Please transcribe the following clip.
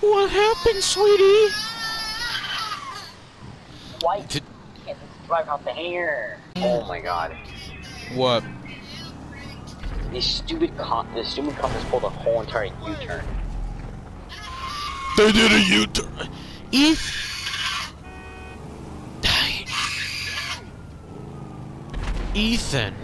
What happened, sweetie? Why Did- can't drive out the hair? Oh my god. What? This stupid cop, this stupid cop has pulled a whole entire U-turn. They did a U-turn. If Ethan.